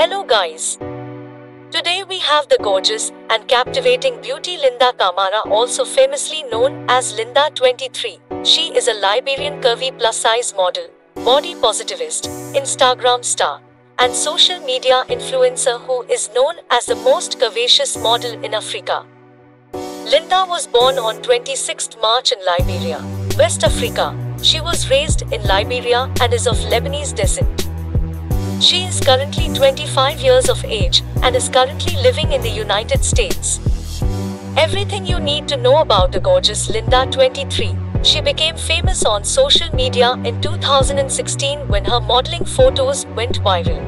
Hello guys. Today we have the gorgeous and captivating beauty Linda Kamara, also famously known as Linda 23. She is a Liberian curvy plus size model, body positivist, Instagram star, and social media influencer who is known as the most curvaceous model in Africa. Linda was born on 26 March in Liberia, West Africa. She was raised in Liberia and is of Lebanese descent. She is currently 25 years of age and is currently living in the United States. Everything you need to know about the gorgeous Linda 23. She became famous on social media in 2016 when her modeling photos went viral.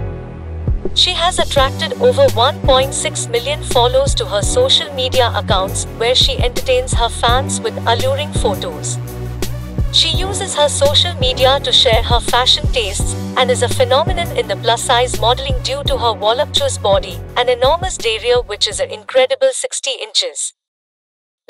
She has attracted over 1.6 million followers to her social media accounts where she entertains her fans with alluring photos. She uses her social media to share her fashion tastes and is a phenomenon in the plus size modeling due to her voluptuous body and enormous derriere which is an incredible 60 inches.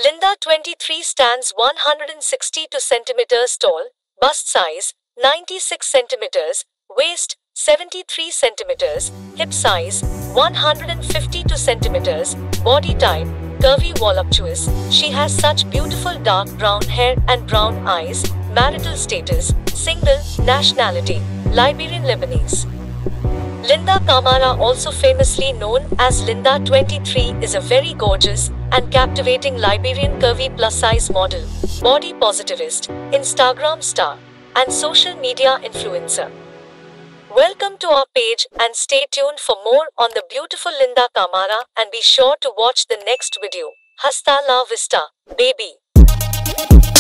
Linda 23 stands 162 centimeters tall, bust size 96 centimeters, waist 73 centimeters, hip size 152 centimeters, body type curvy voluptuous. She has such beautiful dark brown hair and brown eyes. Marital status single, nationality Liberian Lebanese. Linda Kamara, also famously known as Linda 23, is a very gorgeous and captivating Liberian curvy plus size model, body positivist, Instagram star, and social media influencer. Welcome to our page and stay tuned for more on the beautiful Linda Kamara and be sure to watch the next video. Hasta la vista, baby.